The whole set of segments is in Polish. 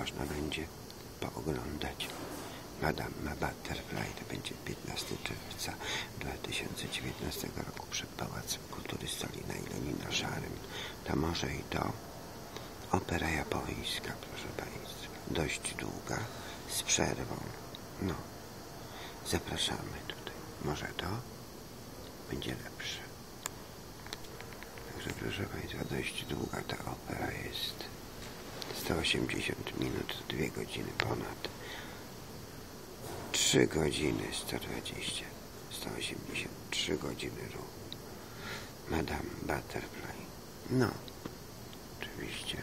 można będzie pooglądać. Madame Butterfly to będzie 15 czerwca 2019 roku przed Pałacem Kultury Stolina i Lenina Szarym. To może i to opera japońska, proszę Państwa. Dość długa, z przerwą. No, zapraszamy tutaj. Może to będzie lepsze. Także proszę Państwa, dość długa ta opera jest. 180 minut, 2 godziny ponad. 3 godziny 120, 183 godziny ruchu. Madame Butterfly. No, oczywiście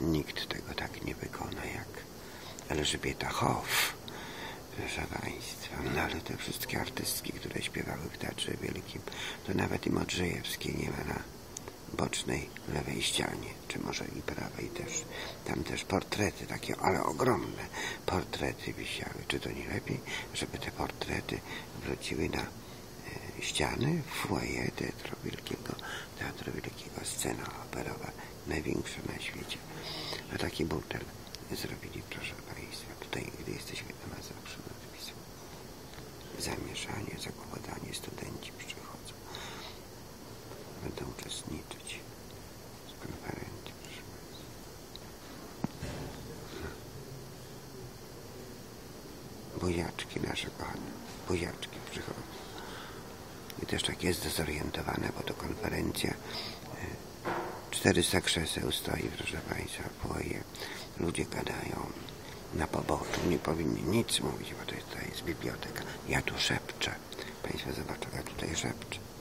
nikt tego tak nie wykona jak Elżbieta Hoff. Proszę Państwa, no ale te wszystkie artystki, które śpiewały w Teatrze Wielkim, to nawet i Modrzejewskiej nie ma na bocznej lewej ścianie, czy może i prawej też. Tam też portrety takie, ale ogromne portrety wisiały. Czy to nie lepiej, żeby te portrety wróciły na e, ściany foyer Teatru Wielkiego, Teatru Wielkiego, scena operowa, największa na świecie. A taki butel zrobili, proszę Państwa, tutaj, gdy jesteśmy na zawsze. Zamieszanie, zakładanie, studenci przychodzą. Będą uczestniczyć w konferencji, proszę Państwa. Bujaczki nasze kochane, bujaczki przychodzą. I też tak jest zdezorientowane, bo to konferencja. e, 400 krzeseł stoi, proszę Państwa, foyer. Ludzie gadają na poboczu, nie powinni nic mówić, bo to jest, to jest biblioteka. Ja tu szepczę. Państwo zobaczą, ja tutaj szepczę.